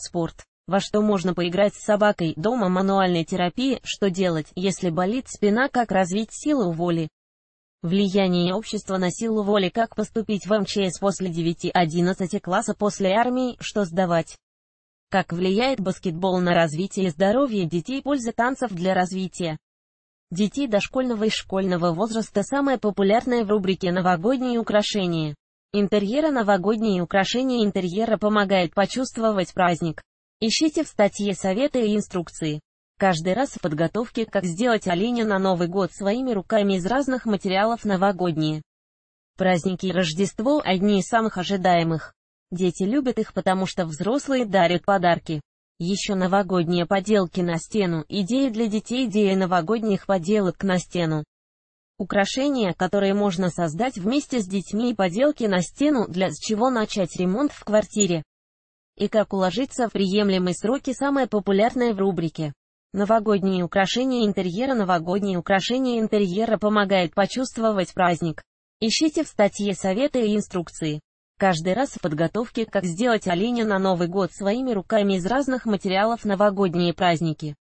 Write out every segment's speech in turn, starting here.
Спорт. Во что можно поиграть с собакой, дома мануальной терапии, что делать, если болит спина, как развить силу воли. Влияние общества на силу воли, как поступить в МЧС после 9-11 класса после армии, что сдавать. Как влияет баскетбол на развитие и здоровье детей, польза танцев для развития. Детей дошкольного и школьного возраста самое популярное в рубрике «Новогодние украшения». Интерьера Новогодние украшения интерьера помогает почувствовать праздник. Ищите в статье советы и инструкции. Каждый раз в подготовке, как сделать оленя на Новый год своими руками из разных материалов новогодние. Праздники и Рождество – одни из самых ожидаемых. Дети любят их, потому что взрослые дарят подарки. Еще новогодние поделки на стену, идеи для детей, идея новогодних поделок на стену. Украшения, которые можно создать вместе с детьми и поделки на стену, для с чего начать ремонт в квартире. И как уложиться в приемлемые сроки самое популярное в рубрике. Новогодние украшения интерьера Новогодние украшения интерьера помогает почувствовать праздник. Ищите в статье советы и инструкции. Каждый раз в подготовке, как сделать оленя на Новый год своими руками из разных материалов новогодние праздники.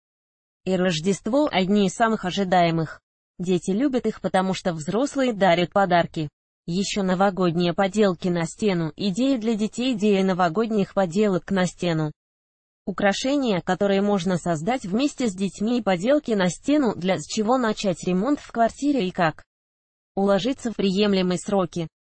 И Рождество – одни из самых ожидаемых. Дети любят их, потому что взрослые дарят подарки. Еще новогодние поделки на стену, идеи для детей, идея новогодних поделок на стену. Украшения, которые можно создать вместе с детьми и поделки на стену, для с чего начать ремонт в квартире и как уложиться в приемлемые сроки.